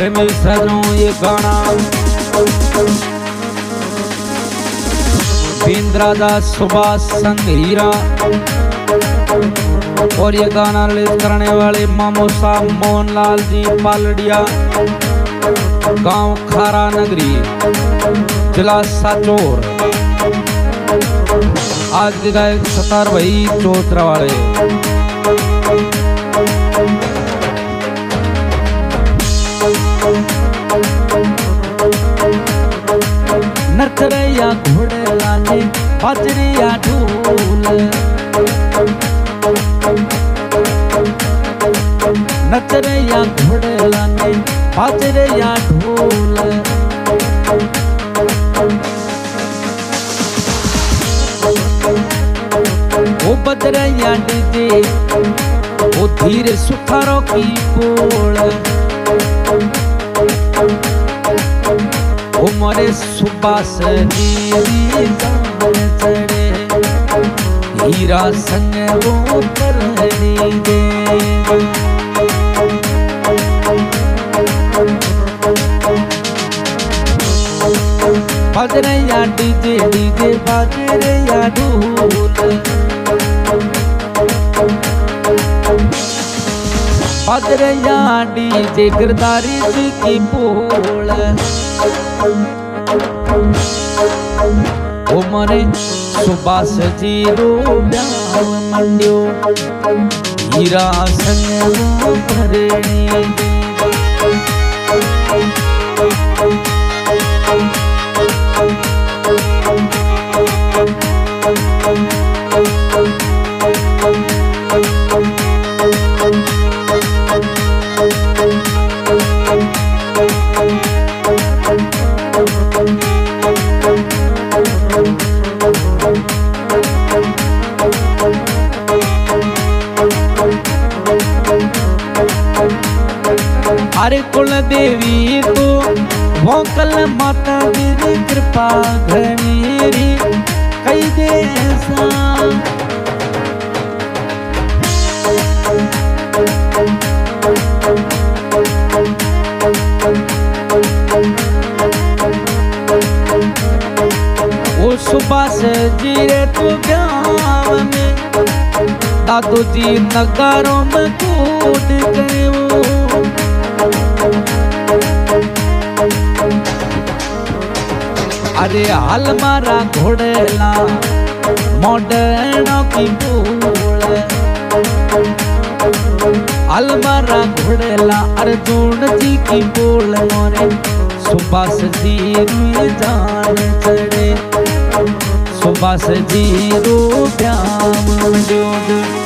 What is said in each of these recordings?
प्रेमी सजो ये गाना। बिंद्रा दास सुभाष संग हीरा। और ये गाना ले करने वाले मामो साहब मोहनलाल जी पालड़िया। गाँव खारा नगरी, जिला साचोर आज गायक सतार भाई चौथरा वाले। नचरैया घोड़े लाले बजरिया ढोल नचरैया घोड़े लाले बजरिया ढोल ओ बजरैया डीजे ओ धीरे सुखारो की पोल उमरे सुबास दीदी चढ़े हीरा संग वो बाजरैया डीजे डीजे बाजरैया ढोल। बाजरैया डीजे, गिरदारी की बोल। उमरे सुबास जी रो ब्याव मंड्यो। हीरा संग कुल देवी को। वो कल माता तेरी कृपा घनेरी कई देसा वो सुबह से जीरे तू में दादू जी नगारों में कूद गए अरे हाल मारा घोड़ेला मॉडर्नों की भूल हाल मारा घोड़ेला, अर्जुन जी की बोल मोरे, सुभाष जी जान चढ़े। सुभाष जी रो प्याम जोड़।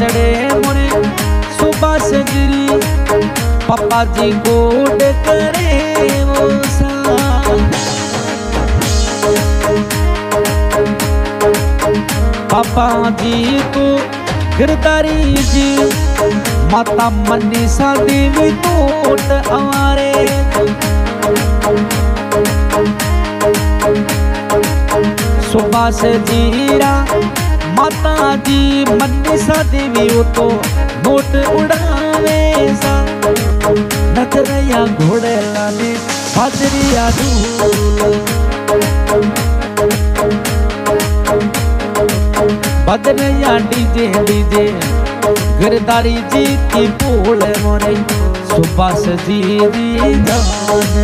चढ़े मोरे सुबह से गिरी। पापा जी गोड करे वो पापा जी को गिरदारी जी, माता मनीषा देवी कोट हमारे। सुबह जीरा माता जी मनीषा देवी वो तो नोट उड़ावे सा। नचरैया घोड़े लाले बाजरिया बदरैया डीजे डीजे, गिरदारी जी की बोल मोरे। सुबास जी दी जान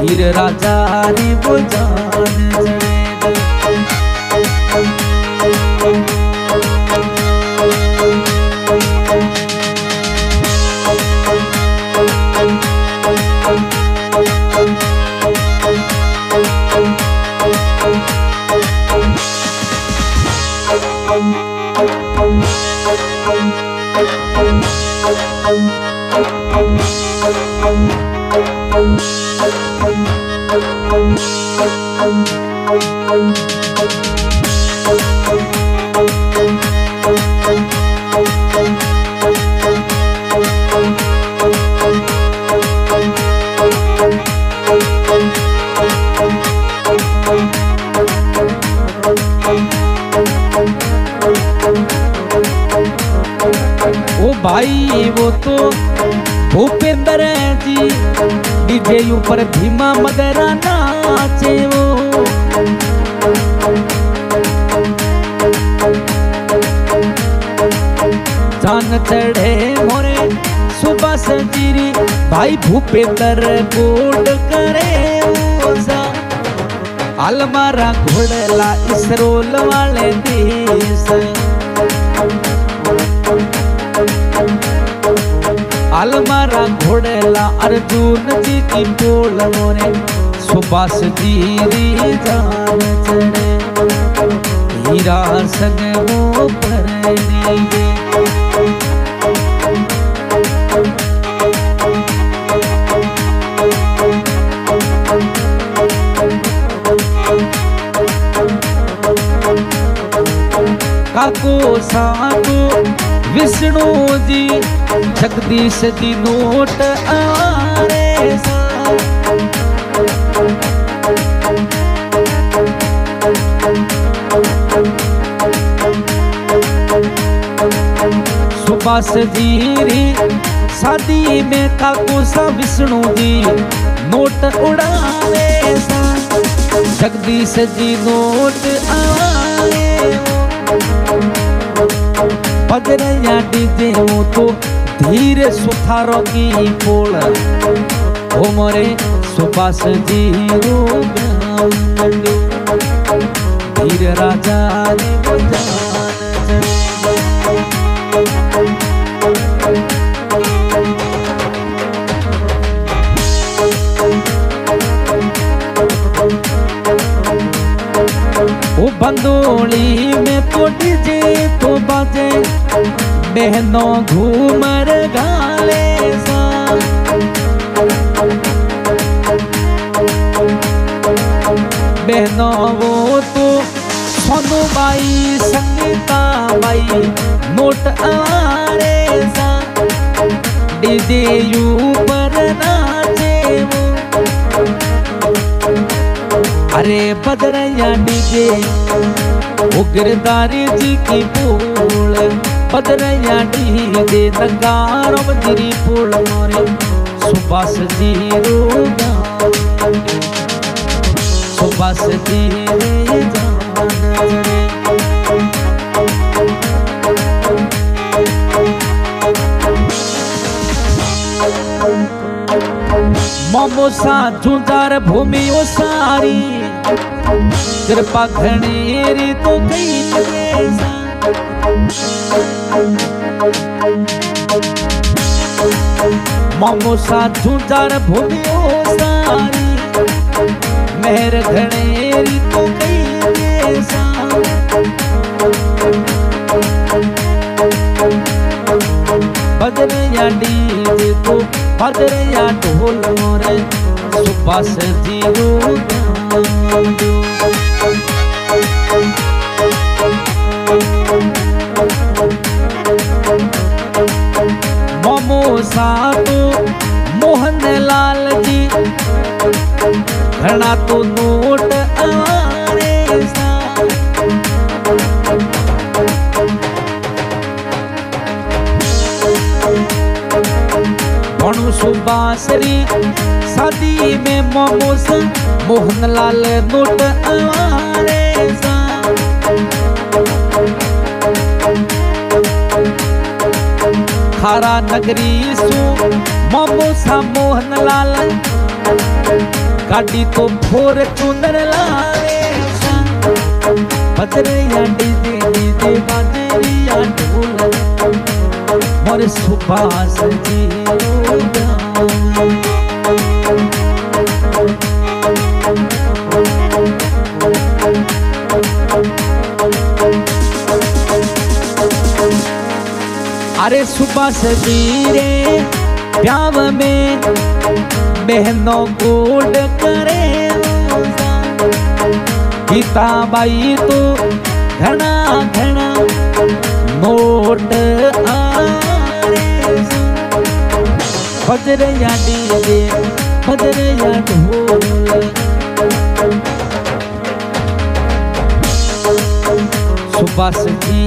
वीर राजा री वो जान। भाई वो तो भूपेंद्र जी डीजे ऊपर भीमा मगरा नाचे वो। जान चढ़े मोरे, सुबह सजीरी, भाई भूपेंद्र गोड करे अलमारा घोड़ला इस रोल वाले देश। अलमारा घोड़ला अर्जुन जी की बोल मोरे सुबास जी री जान चढ़े। हीरा संग वो पर काको साको विष्णु जी, जगदीश जी नोट आरे सुभाष जी री शादी में काको सा विष्णु जी नोट उड़ावे सा जगदीश जी नोट आवे पगरया डीजे तो धीरे सुथारो की पोल ओ मोरे सुबास जी रो धीरे राजा ने वो आरे सा पर नाचे अरे बदरैया डीजे, उग्रदारी जी की पूल बदरैया डीजे, नगारो बजरी मोरे। सुबास जी रोगा जी रे मोमोसा झुंझार भूमि ओ सारी कृपा घनेरी तो कई मोमोसा झुंझार भूमि ओ सारी मेहर घनेरी तो कई बदरे या डीजे तो बदरे ढोल मोरे सुबास से मोमो सुबासरी शादी में मोमोस मोहन लाल नोट सा खारा नगरी सु मोमोसा मोहन लाल गाड़ी तो फोर चुनर लावे बजरिया डीजे डीजे बाजरिया ढोल। मोर सुबास जी अरे सुबह जी रे प्याव में बहनों कोड करे गीता बाई तो घना घना नोट बजर या डीजे, बजर या ढोल। सुबास जी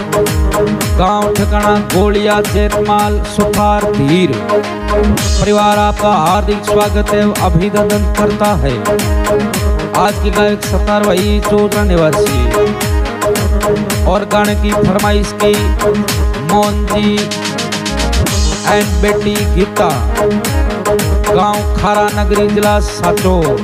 गाँव ठिकाना गोलिया चेतमाल सुखार, धीर। परिवार आपका हार्दिक स्वागत है, अभिनंदन करता है। आज की गायक सतार वही चोरा निवासी। और गाने की फरमाइश की मोहन जी एंड बेटी गीता। गाँव खारा नगरी जिला साचो